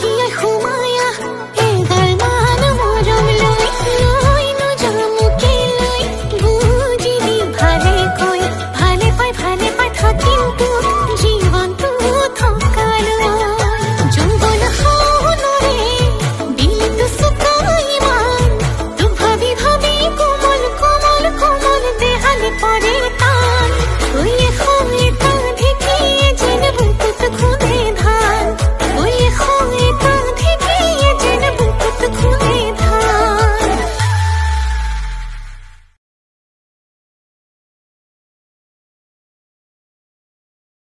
你爱喝嘛呀